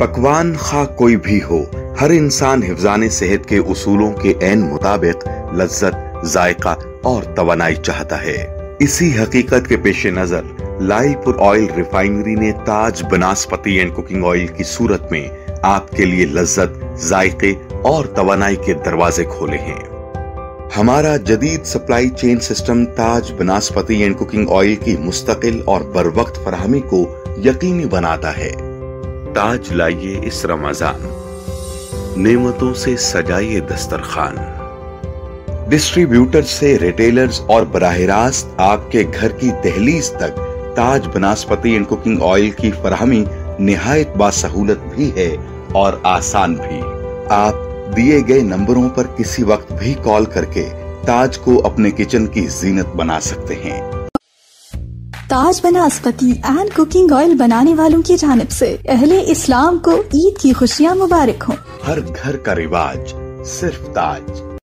पकवान खा कोई भी हो, हर इंसान हिफान सेहत के उसूलों के एन मुताबिक लज्जत, जायका और तवानाई चाहता है। इसी हकीकत के पेश नज़र लाईपुर ऑयल रिफाइनरी ने Taj vanaspati and cooking oil की सूरत में आपके लिए लज्जत, जायके और तवानाई के दरवाजे खोले हैं। हमारा जदीद supply chain system Taj vanaspati and cooking oil की मुस्तकिल और बर वक्त फरहमी को यकीनी बनाता है। ताज लाइए इस रमज़ान। नेमतों से सजाइए दस्तरखान। डिस्ट्रीब्यूटर से रिटेलर्स और बराह रास्त आपके घर की दहलीज तक Taj vanaspati and cooking oil की फरहमी निहायत बासहूलत भी है और आसान भी। आप दिए गए नंबरों पर किसी वक्त भी कॉल करके ताज को अपने किचन की जीनत बना सकते हैं। Taj vanaspati and cooking oil बनाने वालों की जानब से। अहले इस्लाम को ईद की खुशियाँ मुबारक हो। हर घर का रिवाज सिर्फ़ ताज।